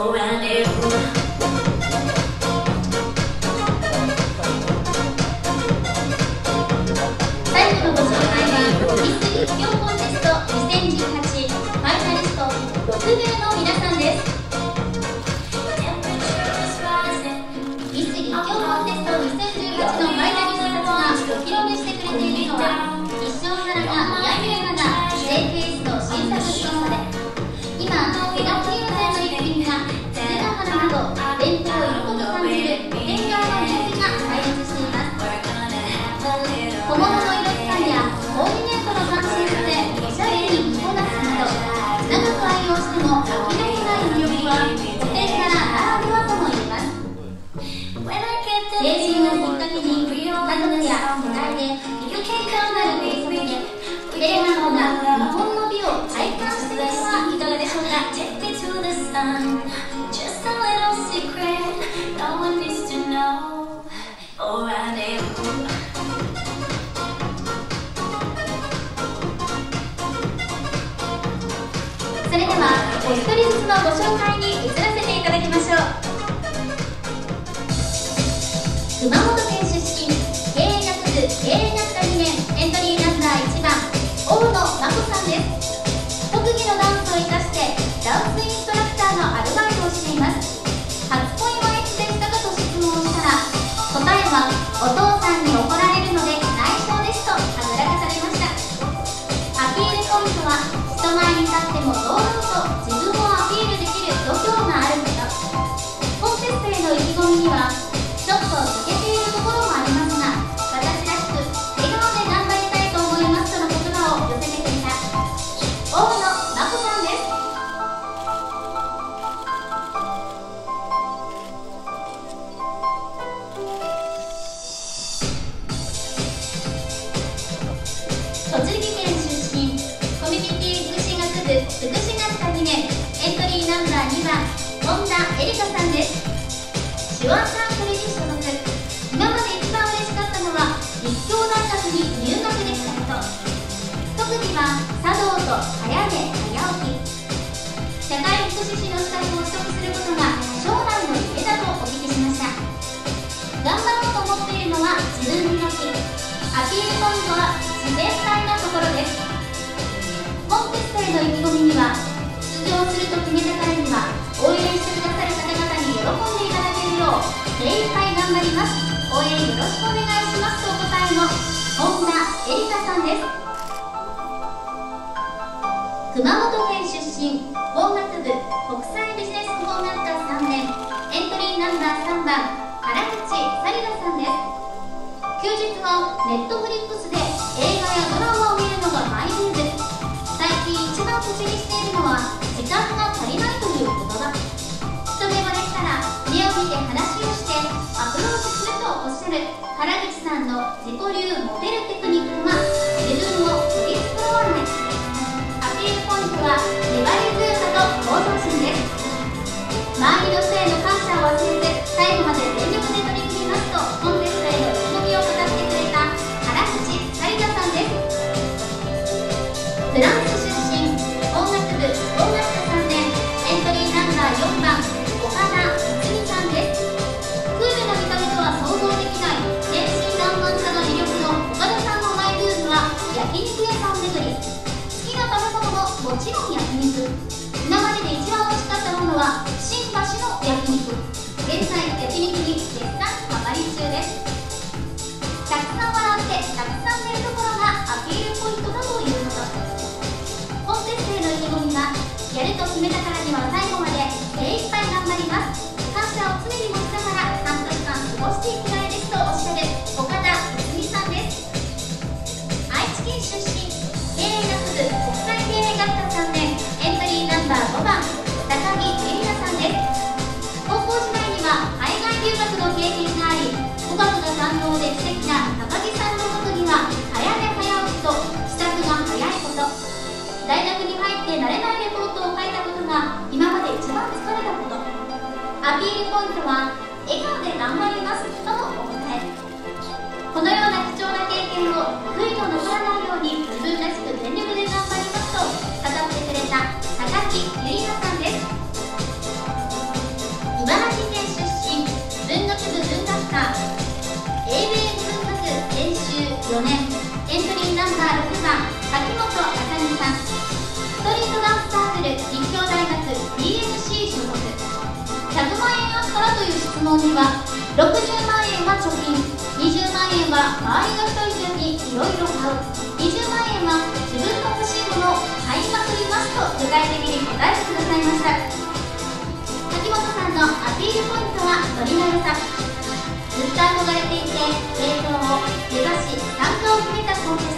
Oh, and you. それではお一人ずつのご紹介に移らせていただきましょう。熊本県出身経営学部経営学栃木県出身。コミュニティ福祉学部福祉学科2年エントリーナンバー2番本田恵梨香さんです。手話さんエリカさんです。熊本県出身法学部国際ビジネス法学科3年エントリーナンバー3番原口紗理奈さんです。休日はネットフリックスで映画やドラマを見るのが毎日です。最近一番口にしているのは時間が足りないの自己流モデルテクニックは自分を取り繕わない家庭ポイントは焼肉屋さん巡り。好きな食べ物ももちろん焼肉。今までで一番美味しかったものは新橋のが早寝早起きと支度が早いこと大学に入って慣れないレポートを書いたことが今まで一番疲れたこと。アピールポイントは笑顔で頑張りますとのお答えこのような貴重な経験を悔いの残らないように自分らしく全力で頑張りますと問には60万円は貯金20万円は周りの人以上にいろいろ買う20万円は自分の欲しいものを買いまくりますと具体的に答えてくださいました。滝本さんのアピールポイントはノリの良さずっと憧れていて映像を目指し参加を決めたコンテスト